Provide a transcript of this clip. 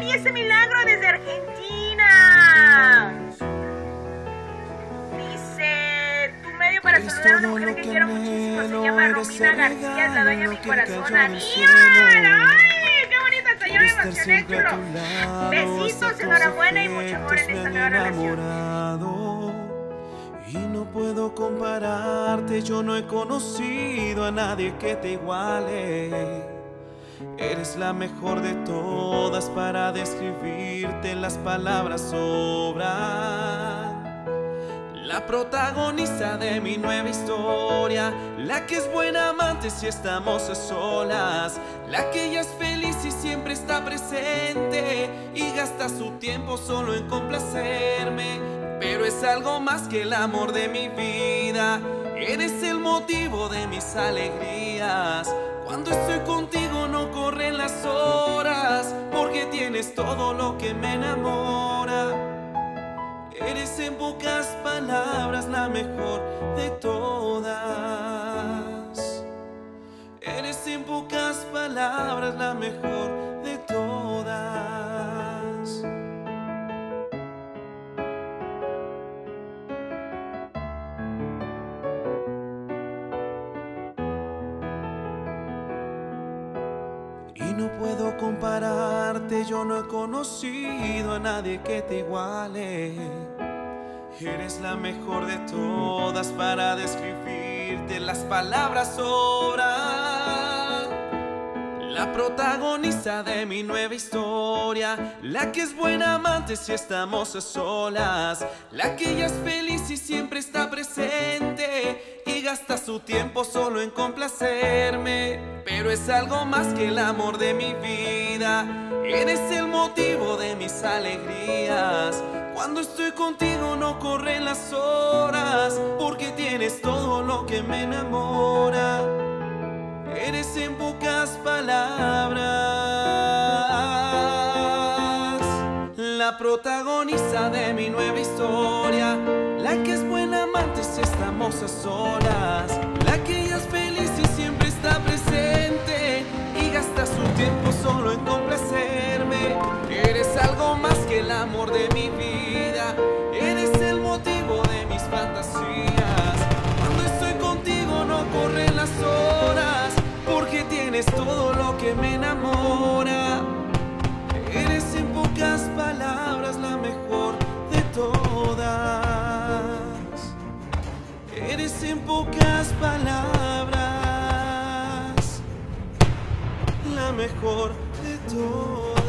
Dulce Milagro desde Argentina. Dice, tu medio para saludar a una mujer que quiero muchísimo se llama Romina García, es la dueña de mi corazón. ¡Aníbal! ¡Ay, qué bonita está! Yo me emocioné, chulo. Besitos, enhorabuena y mucho amor en esta nueva relación. Y no puedo compararte, yo no he conocido a nadie que te iguale. Eres la mejor de todas para describirte, las palabras sobran. La protagonista de mi nueva historia, la que es buena amante si estamos a solas, la que ella es feliz y siempre está presente y gasta su tiempo solo en complacerme, pero es algo más que el amor de mi vida, eres el motivo de mis alegrías. Cuando estoy contigo no corren las horas, porque tienes todo lo que me enamora. Eres en pocas palabras la mejor de todas. Eres en pocas palabras la mejor no puedo compararte, yo no he conocido a nadie que te iguale. Eres la mejor de todas para describirte, las palabras sobran. La protagonista de mi nueva historia, la que es buena amante si estamos a solas, la que ella es feliz y siempre está presente y gasta su tiempo solo en complacerme, pero es algo más que el amor de mi vida, eres el motivo de mis alegrías. Cuando estoy contigo no corren las horas, porque tienes todo lo que me enamora. En pocas palabras. La protagonista de mi nueva historia, la que es buena amante si estamos a solas, la que ella es feliz y siempre está presente. Y gasta su tiempo solo en complacerme. Eres algo más que el amor de mi vida, mejor de todas.